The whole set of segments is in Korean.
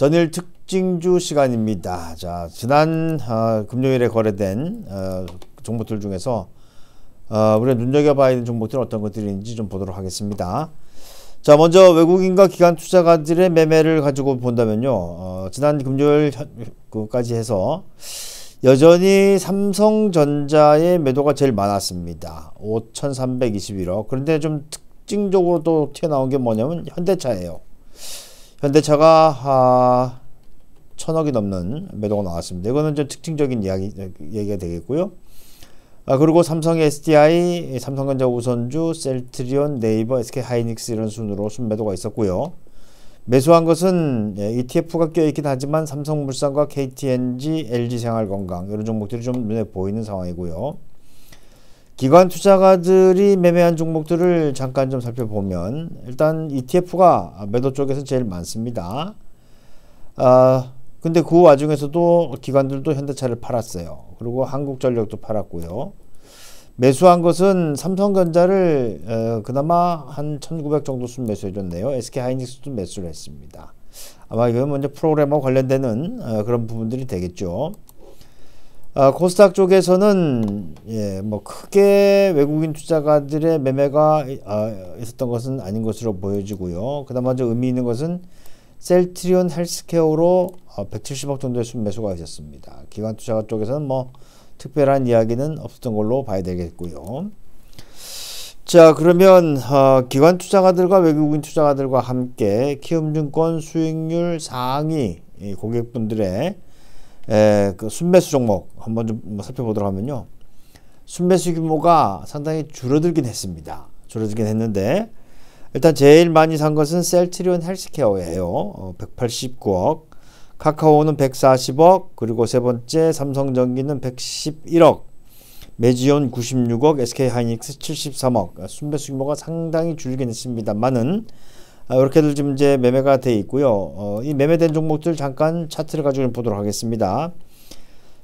전일 특징주 시간입니다. 자, 지난 어, 금요일에 거래된 어, 종목들 중에서 어, 우리가 눈여겨봐야 되는 종목들은 어떤 것들인지 좀 보도록 하겠습니다. 자, 먼저 외국인과 기관 투자가들의 매매를 가지고 본다면요. 어, 지난 금요일까지 해서 여전히 삼성전자의 매도가 제일 많았습니다. 5,321억. 그런데 좀 특징적으로 또 튀어나온 게 뭐냐면 현대차예요. 현대차가 아, 천억이 넘는 매도가 나왔습니다. 이거는 좀 특징적인 이야기, 얘기가 되겠고요. 아, 그리고 삼성 SDI, 삼성전자 우선주, 셀트리온, 네이버, SK 하이닉스 이런 순으로 순매도가 있었고요. 매수한 것은 ETF가 예, 껴있긴 하지만 삼성물산과 KTNG, LG생활건강 이런 종목들이 좀 눈에 보이는 상황이고요. 기관 투자가들이 매매한 종목들을 잠깐 좀 살펴보면 일단 ETF가 매도 쪽에서 제일 많습니다. 아 근데 그 와중에서도 기관들도 현대차를 팔았어요. 그리고 한국전력도 팔았고요. 매수한 것은 삼성전자를 어, 그나마 한 1900 정도 순 매수해줬네요. SK하이닉스도 매수를 했습니다. 아마 이건 먼저 프로그래머 관련되는 어, 그런 부분들이 되겠죠. 아, 코스닥 쪽에서는 예, 뭐 크게 외국인 투자가들의 매매가 아, 있었던 것은 아닌 것으로 보여지고요. 그나마 좀 의미 있는 것은 셀트리온 헬스케어로 어, 170억 정도의 순매수가 있었습니다. 기관 투자가 쪽에서는 뭐 특별한 이야기는 없었던 걸로 봐야 되겠고요. 자 그러면 어, 기관 투자가들과 외국인 투자가들과 함께 키움증권 수익률 상위 고객분들의 에, 그 순매수 종목 한번 좀뭐 살펴보도록 하면요. 순매수 규모가 상당히 줄어들긴 했습니다. 줄어들긴 했는데 일단 제일 많이 산 것은 셀트리온 헬스케어예요. 어, 189억. 카카오는 140억. 그리고 세 번째 삼성전기는 111억. 메지온 96억, SK하이닉스 73억. 순매수 규모가 상당히 줄긴 했습니다만은 아, 이렇게들 지금 이제 매매가 돼 있고요. 어, 이 매매된 종목들 잠깐 차트를 가지고 보도록 하겠습니다.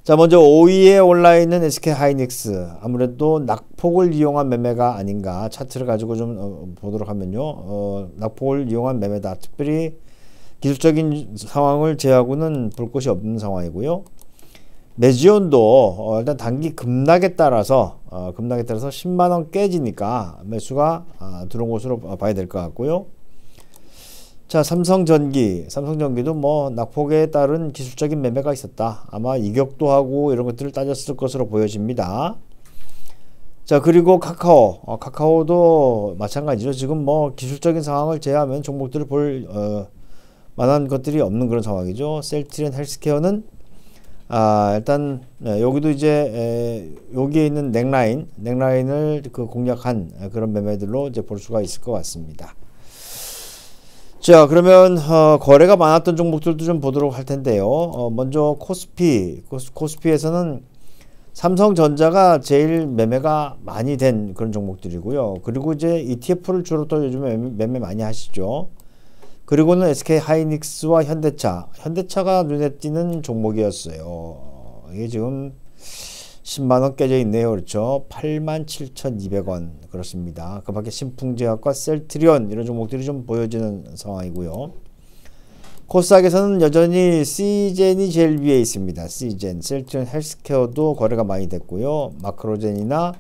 자, 먼저 5위에 올라 있는 SK 하이닉스. 아무래도 낙폭을 이용한 매매가 아닌가 차트를 가지고 좀 어, 보도록 하면요. 어, 낙폭을 이용한 매매다. 특별히 기술적인 상황을 제하고는 볼 것이 없는 상황이고요. 메지온도 어, 일단 단기 급락에 따라서 어, 급락에 따라서 10만 원 깨지니까 매수가 아, 들어온 것으로 봐야 될 것 같고요. 자, 삼성전기. 삼성전기도 뭐 낙폭에 따른 기술적인 매매가 있었다. 아마 이격도 하고 이런 것들을 따졌을 것으로 보여집니다. 자, 그리고 카카오. 어, 카카오도 마찬가지죠. 지금 뭐 기술적인 상황을 제외하면 종목들을 볼 어, 만한 것들이 없는 그런 상황이죠. 셀트리온 헬스케어는 아, 일단 네, 여기도 이제 에, 여기에 있는 넥라인, 넥라인을 그 공략한 그런 매매들로 이제 볼 수가 있을 것 같습니다. 자 그러면 어, 거래가 많았던 종목들도 좀 보도록 할 텐데요. 어, 먼저 코스피 코스, 피에서는 삼성전자가 제일 매매가 많이 된 그런 종목들이고요. 그리고 이제 ETF를 주로 또 요즘에 매매 많이 하시죠. 그리고는 SK 하이닉스와 현대차. 현대차가 눈에 띄는 종목이었어요. 이게 지금 10만원 깨져 있네요. 그렇죠. 87,200원. 그렇습니다. 그 밖에 신풍제약과 셀트리온 이런 종목들이 좀 보여지는 상황이고요. 코스닥에서는 여전히 C젠이 제일 위에 있습니다. C젠, 셀트리온 헬스케어도 거래가 많이 됐고요. 마크로젠이나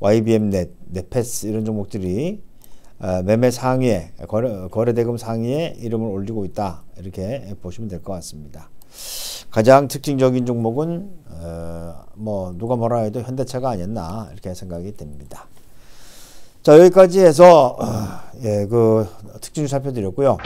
YBM넷, 네패스 이런 종목들이 어, 매매 상위에 거래, 거래 대금 상위에 이름을 올리고 있다. 이렇게 보시면 될 것 같습니다. 가장 특징적인 종목은 어, 뭐 누가 뭐라 해도 현대차가 아니었나 이렇게 생각이 됩니다. 자 여기까지 해서 어, 예그 특징을 살펴드렸고요.